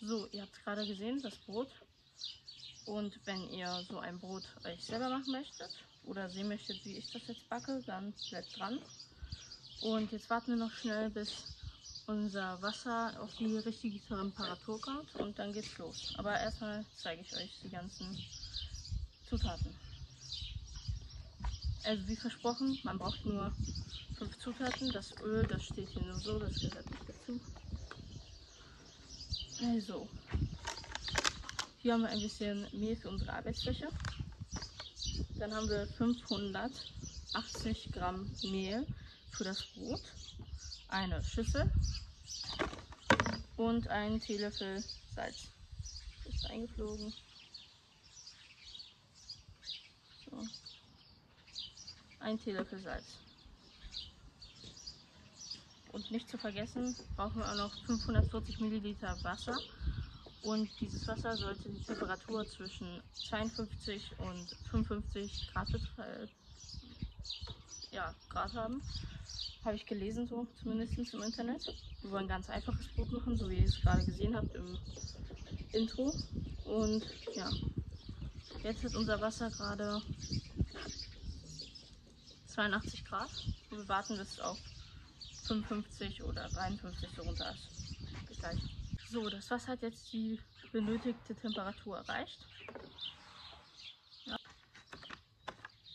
So, ihr habt gerade gesehen, das Brot. Und wenn ihr so ein Brot euch selber machen möchtet oder sehen möchtet, wie ich das jetzt backe, dann bleibt dran. Und jetzt warten wir noch schnell, bis unser Wasser auf die richtige Temperatur kommt und dann geht's los. Aber erstmal zeige ich euch die ganzen Zutaten. Also wie versprochen, man braucht nur fünf Zutaten. Das Öl, das steht hier nur so, das gehört nicht dazu. Also, hier haben wir ein bisschen Mehl für unsere Arbeitsfläche. Dann haben wir 580 Gramm Mehl für das Brot, eine Schüssel und einen Teelöffel Salz. Ist eingeflogen. So. Ein Teelöffel Salz. Und nicht zu vergessen, brauchen wir auch noch 540 Milliliter Wasser. Und dieses Wasser sollte die Temperatur zwischen 52 und 55 Grad, äh, ja, Grad haben. Habe ich gelesen, so zumindest im Internet. Wir wollen ganz einfaches Brot machen, so wie ihr es gerade gesehen habt im Intro. Und ja, jetzt hat unser Wasser gerade 82 Grad. Wir warten, bis es auf 55 oder 53 so runter ist. Gleich. So, das Wasser hat jetzt die benötigte Temperatur erreicht. Ja.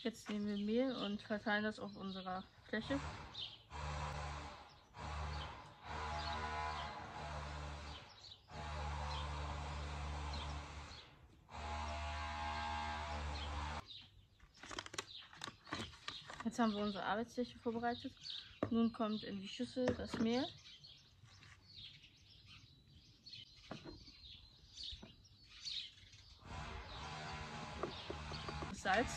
Jetzt nehmen wir Mehl und verteilen das auf unserer Fläche. Jetzt haben wir unsere Arbeitsfläche vorbereitet. Nun kommt in die Schüssel das Mehl. Das Salz.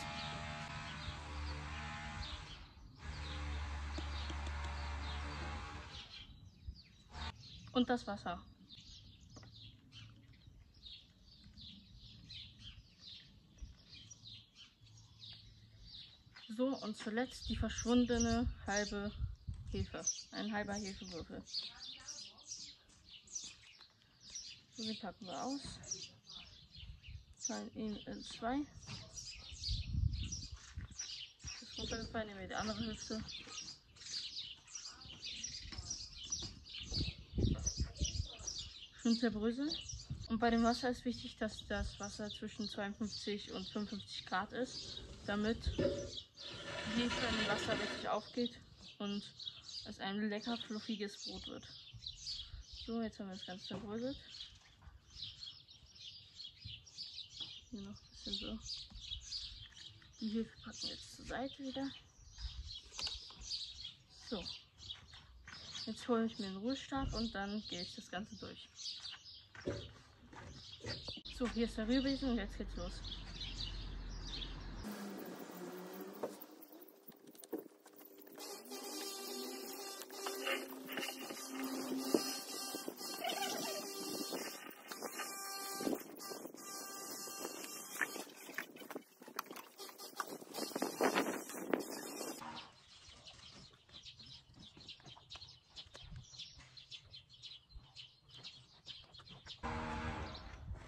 Und das Wasser. So, und zuletzt die verschwundene halbe Hefe. Ein halber Hefewürfel. So, den packen wir aus. Teilen ihn in zwei. Das runtergefallen, nehmen wir die andere Hälfte. Schön zerbröseln. Und bei dem Wasser ist wichtig, dass das Wasser zwischen 52 und 55 Grad ist, damit die Hefe im Wasser richtig aufgeht und es ein lecker fluffiges Brot wird. So, jetzt haben wir das Ganze zerbröselt. Hier noch ein bisschen so. Die Hefe packen wir jetzt zur Seite wieder. So. Jetzt hole ich mir einen Rührstab und dann gehe ich das Ganze durch. So, hier ist der Rührbesen und jetzt geht's los.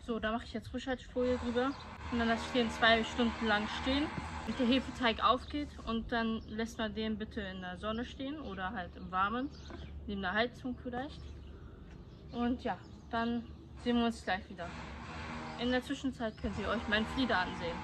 So, da mache ich jetzt Frischhaltefolie drüber und dann lasse ich den zwei Stunden lang stehen und der Hefeteig aufgeht und dann lässt man den bitte in der Sonne stehen oder halt im Warmen, neben der Heizung vielleicht. Und ja, dann sehen wir uns gleich wieder. In der Zwischenzeit könnt ihr euch meinen Flieder ansehen.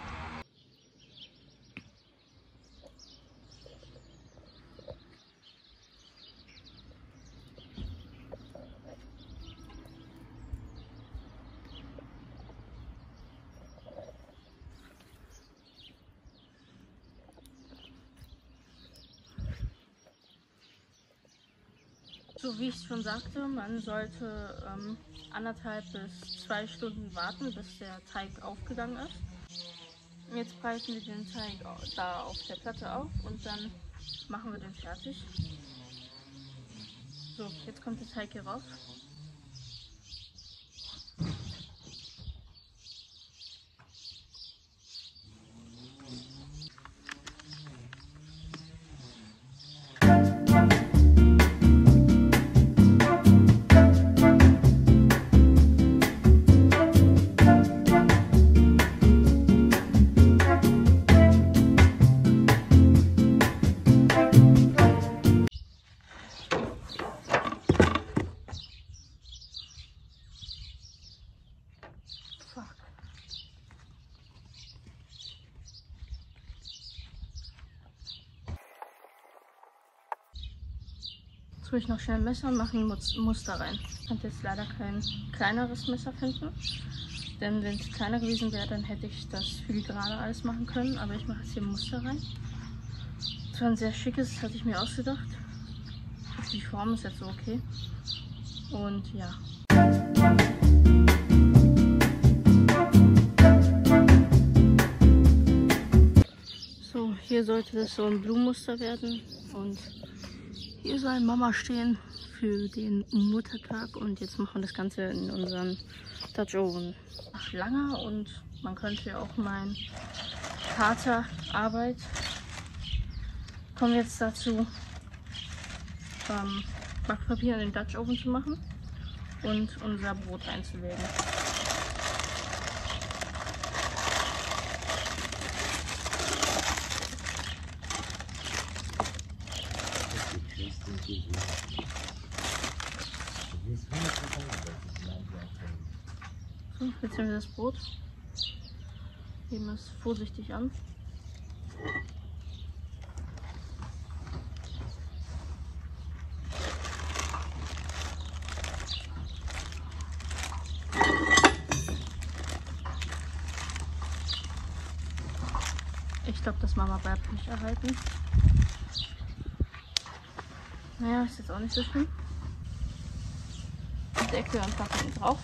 So wie ich schon sagte, man sollte ähm, anderthalb bis zwei Stunden warten, bis der Teig aufgegangen ist. Jetzt breiten wir den Teig da auf der Platte auf und dann machen wir den fertig. So, jetzt kommt der Teig hier rauf. Tue ich noch schnell ein Messer und mache ein Muster rein. Ich konnte jetzt leider kein kleineres Messer finden. Denn wenn es kleiner gewesen wäre, dann hätte ich das filigrane alles machen können. Aber ich mache jetzt hier ein Muster rein. Das war ein sehr schickes, hatte ich mir ausgedacht. Die Form ist jetzt so okay. Und ja. So, hier sollte das so ein Blumenmuster werden. Und hier soll Mama stehen für den Muttertag. Und jetzt machen wir das Ganze in unseren Dutch Oven. Langer und man könnte ja auch mein Vaterarbeit kommen wir jetzt dazu, ähm, Backpapier in den Dutch Oven zu machen und unser Brot einzulegen. Nehmen wir das Brot, heben es vorsichtig an. Ich glaube, das Mama bleibt nicht erhalten. Naja, ist jetzt auch nicht so schlimm. Deckel und packen ihn drauf.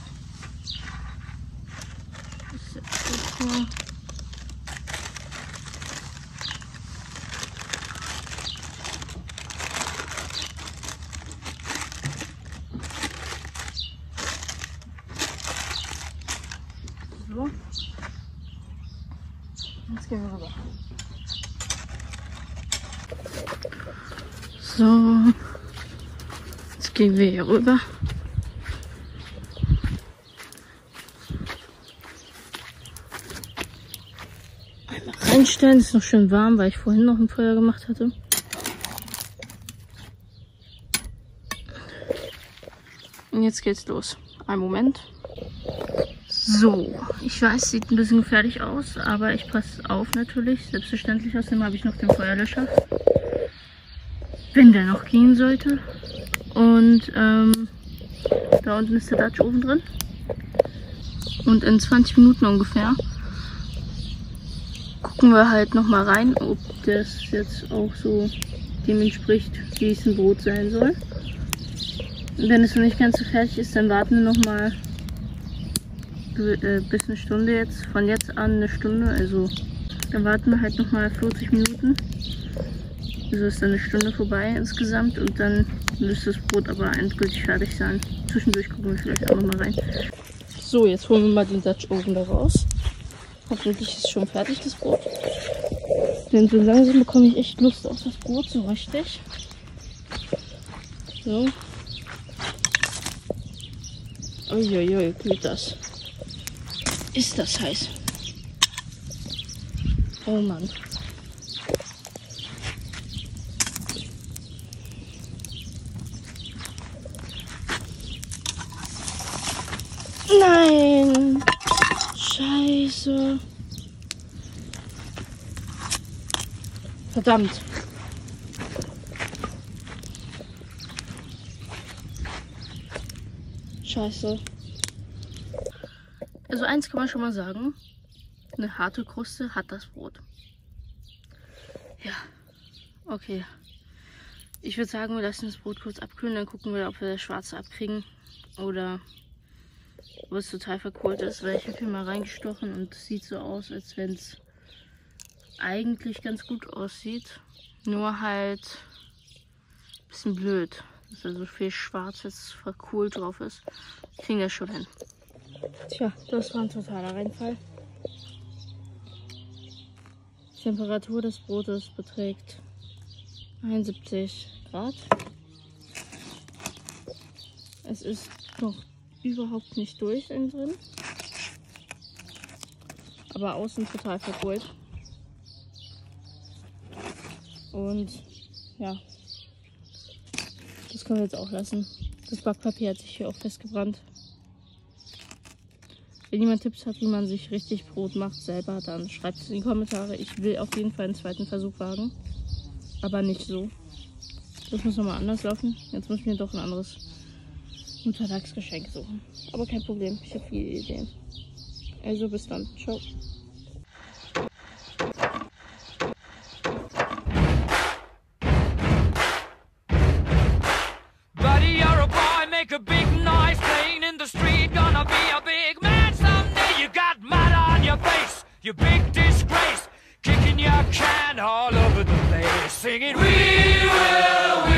sette Så. Skal vi ha det. Reinstellen. Ist noch schön warm, weil ich vorhin noch ein Feuer gemacht hatte. Und jetzt geht's los. Ein Moment. So, ich weiß, sieht ein bisschen gefährlich aus, aber ich passe auf natürlich. Selbstverständlich, außerdem habe ich noch den Feuerlöscher. Wenn der noch gehen sollte. Und ähm, da unten ist der Dutch Oven drin. Und in 20 Minuten ungefähr gucken wir halt nochmal rein, ob das jetzt auch so dem entspricht, wie es ein Brot sein soll. Und wenn es noch nicht ganz so fertig ist, dann warten wir nochmal äh, bis eine Stunde jetzt. Von jetzt an eine Stunde, also dann warten wir halt nochmal 40 Minuten. Also ist dann eine Stunde vorbei insgesamt und dann müsste das Brot aber endgültig fertig sein. Zwischendurch gucken wir vielleicht auch nochmal rein. So, jetzt holen wir mal den Dutch Oven da raus. Hoffentlich ist es schon fertig, das Brot. Denn so langsam bekomme ich echt Lust auf das Brot, so richtig. So. Uiuiui, geht das. Ist das heiß. Oh Mann. Nein! Scheiße. Verdammt. Scheiße. Also eins kann man schon mal sagen. Eine harte Kruste hat das Brot. Ja. Okay. Ich würde sagen, wir lassen das Brot kurz abkühlen, dann gucken wir, ob wir das Schwarze abkriegen. Oder ob es total verkohlt ist, weil ich habe hier mal reingestochen und es sieht so aus, als wenn es eigentlich ganz gut aussieht. Nur halt ein bisschen blöd, dass da so viel Schwarz jetzt verkohlt drauf ist. Kriegen das schon hin. Tja, das war ein totaler Reinfall. Die Temperatur des Brotes beträgt 71 Grad. Es ist noch überhaupt nicht durch innen drin. Aber außen total verkohlt. Und ja, das können wir jetzt auch lassen. Das Backpapier hat sich hier auch festgebrannt. Wenn jemand Tipps hat, wie man sich richtig Brot macht selber, dann schreibt es in die Kommentare. Ich will auf jeden Fall einen zweiten Versuch wagen. Aber nicht so. Das muss nochmal anders laufen. Jetzt muss ich mir doch ein anderes Muttertagsgeschenk suchen. Aber kein Problem, ich habe viele Ideen. Also bis dann. Ciao. Buddy, you're a boy, make a big noise playing in the street. Gonna be a big man someday. You got mud on your face, you big disgrace. Kicking your can all over the place, singing, We will,